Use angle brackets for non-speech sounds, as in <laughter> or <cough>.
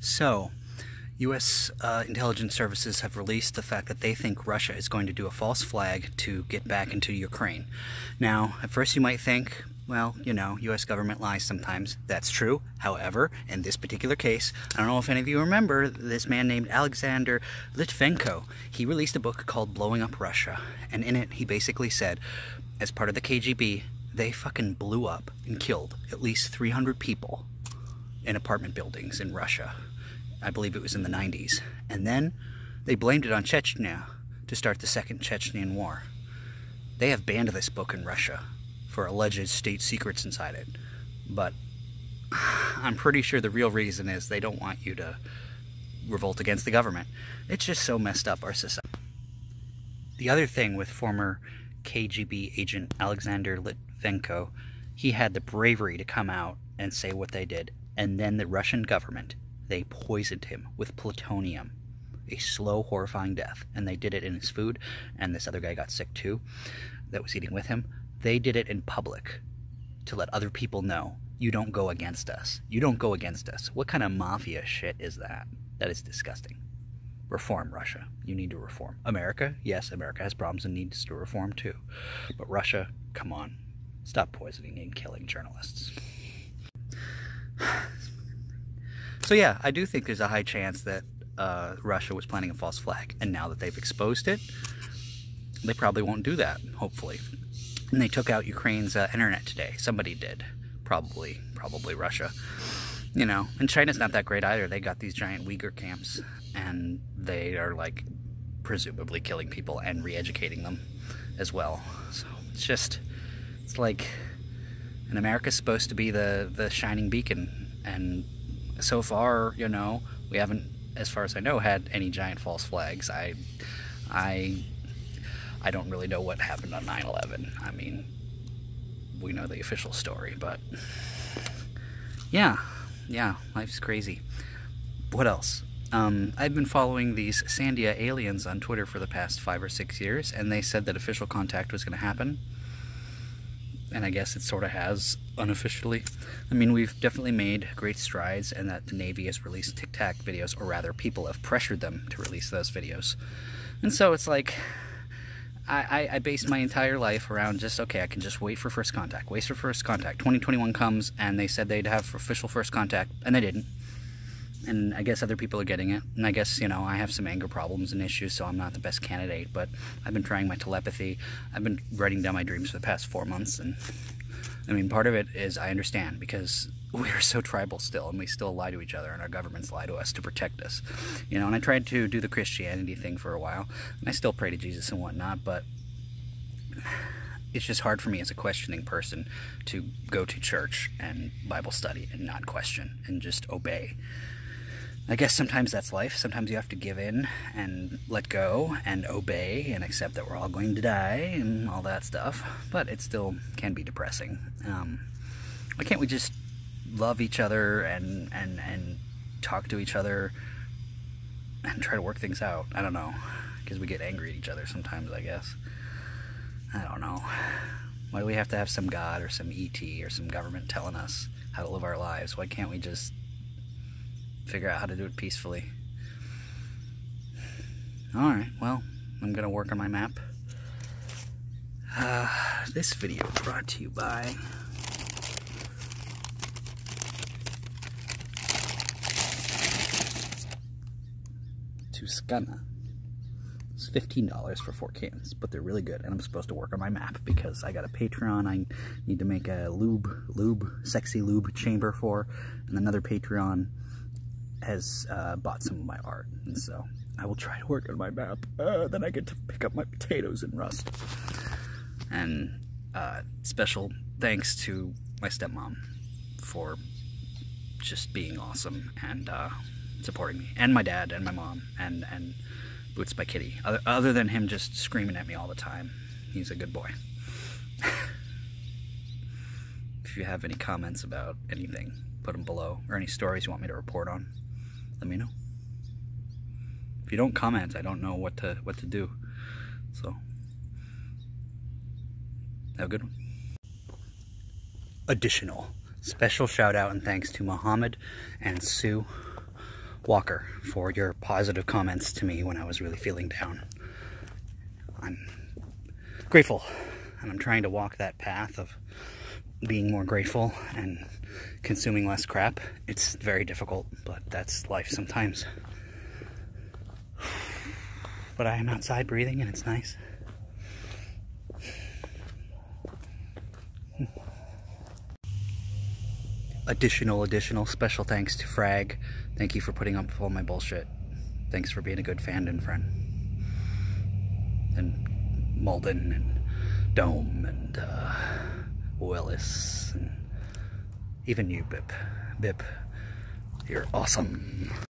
So, U.S. Uh, intelligence services have released the fact that they think Russia is going to do a false flag to get back into Ukraine. Now, at first you might think, well, you know, U.S. government lies sometimes. That's true. However, in this particular case, I don't know if any of you remember this man named Alexander Litvinenko. He released a book called Blowing Up Russia, and in it he basically said, as part of the KGB, they fucking blew up and killed at least 300 people in apartment buildings in Russia. I believe it was in the 90s. And then they blamed it on Chechnya to start the Second Chechnyan War. They have banned this book in Russia for alleged state secrets inside it. But <sighs> I'm pretty sure the real reason is they don't want you to revolt against the government. It's just so messed up, our society. The other thing with former KGB agent Alexander Litvinenko, he had the bravery to come out and say what they did. And then the Russian government they poisoned him with plutonium. A slow, horrifying death. And they did it in his food, and this other guy got sick too that was eating with him. They did it in public to let other people know you don't go against us. You don't go against us. What kind of mafia shit is that? That is disgusting. Reform Russia. You need to reform. America, yes, America has problems and needs to reform too. But Russia, come on. Stop poisoning and killing journalists. So yeah, I do think there's a high chance that uh, Russia was planning a false flag, and now that they've exposed it, they probably won't do that. Hopefully, and they took out Ukraine's uh, internet today. Somebody did, probably, probably Russia. You know, and China's not that great either. They got these giant Uyghur camps, and they are like presumably killing people and re-educating them as well. So it's just, it's like, and America's supposed to be the the shining beacon, and so far, you know, we haven't, as far as I know, had any giant false flags. I, I, I don't really know what happened on 9/11. I mean, we know the official story, but yeah, yeah, life's crazy. What else? Um, I've been following these Sandia aliens on Twitter for the past five or six years, and they said that official contact was going to happen and I guess it sort of has unofficially. I mean, we've definitely made great strides, and that the Navy has released Tic Tac videos, or rather, people have pressured them to release those videos. And so it's like, I, I, I based my entire life around just, okay, I can just wait for first contact, wait for first contact. 2021 comes, and they said they'd have official first contact, and they didn't and I guess other people are getting it. And I guess, you know, I have some anger problems and issues, so I'm not the best candidate, but I've been trying my telepathy. I've been writing down my dreams for the past four months, and I mean, part of it is I understand because <laughs> we are so tribal still, and we still lie to each other, and our governments lie to us to protect us. You know, and I tried to do the Christianity thing for a while, and I still pray to Jesus and whatnot, but <sighs> it's just hard for me as a questioning person to go to church and Bible study and not question and just obey. I guess sometimes that's life. Sometimes you have to give in and let go and obey and accept that we're all going to die and all that stuff. But it still can be depressing. Um, why can't we just love each other and, and, and talk to each other and try to work things out? I don't know. Because we get angry at each other sometimes, I guess. I don't know. Why do we have to have some God or some ET or some government telling us how to live our lives? Why can't we just figure out how to do it peacefully. Alright, well, I'm to work on my map. Uh, this video brought to you by Tuscana. It's $15 for four cans, but they're really good, and I'm supposed to work on my map because I got a Patreon I need to make a lube, lube, sexy lube chamber for, and another Patreon has uh, bought some of my art, and so I will try to work on my map. Uh, then I get to pick up my potatoes and rust. And uh, special thanks to my stepmom for just being awesome and uh, supporting me, and my dad and my mom and and Boots by Kitty. Other, other than him just screaming at me all the time, he's a good boy. <laughs> if you have any comments about anything, put them below, or any stories you want me to report on let me know. If you don't comment, I don't know what to what to do. So have a good one. Additional special shout out and thanks to Muhammad and Sue Walker for your positive comments to me when I was really feeling down. I'm grateful, and I'm trying to walk that path of being more grateful and consuming less crap. It's very difficult, but that's life sometimes. But I am outside breathing, and it's nice. additional, additional special thanks to Frag. Thank you for putting up with all my bullshit. Thanks for being a good fan and friend. And Malden and Dome and uh, Willis and uh, even you, Bip. Bip, you're awesome.